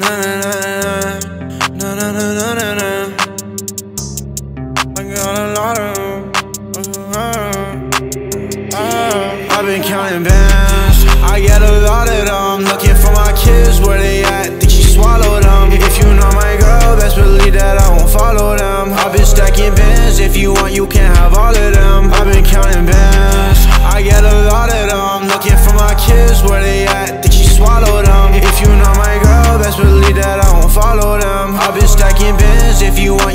na na na na na na na na. I got a lot of them. I've been counting bands. I get a lot of them. Looking for my kids, where they at? Think she swallowed them. If you know my girl, best believe that I won't follow them. I've been stacking bands. If you want, you can have all of them. I've been counting bands. I get a lot of them. Looking for my kids, where they at? Think she swallowed them. If you know my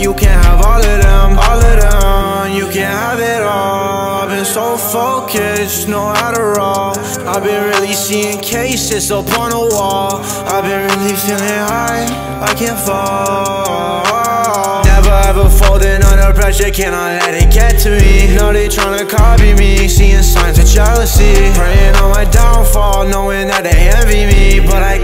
you want, you can have all of them. All of them. You can have it all. I've been so focused, no Adderall. I've been really seeing cases up on the wall. I've been really feeling high, I can't fall. Never ever folding under pressure, cannot let it get to me. Know they tryna copy me, seeing signs of jealousy. Praying on my downfall, knowing that they envy me. But I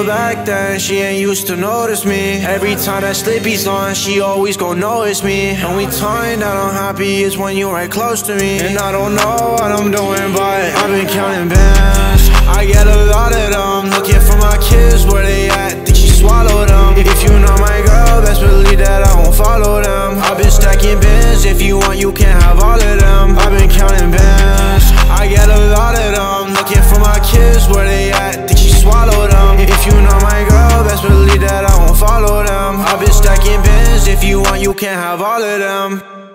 remember back then, she ain't used to notice me. Every time that Slippy's on, she always gon' notice me. Only time that I'm happy is when you're right close to me. And I don't know what I'm doing, but I've been counting bands. I get a lot of them, looking for my kids, where they at? Think she swallowed them. If you know my girl, best believe that I won't follow them. I've been stacking bands, if you want, you can have been stacking bands, if you want, you can have all of them.